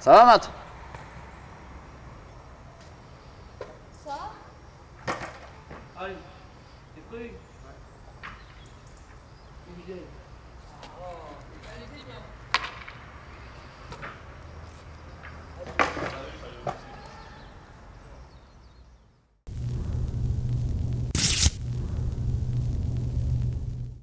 Ça va, Matt? Ça Allez, t'es prêt Ouais. Спасибо.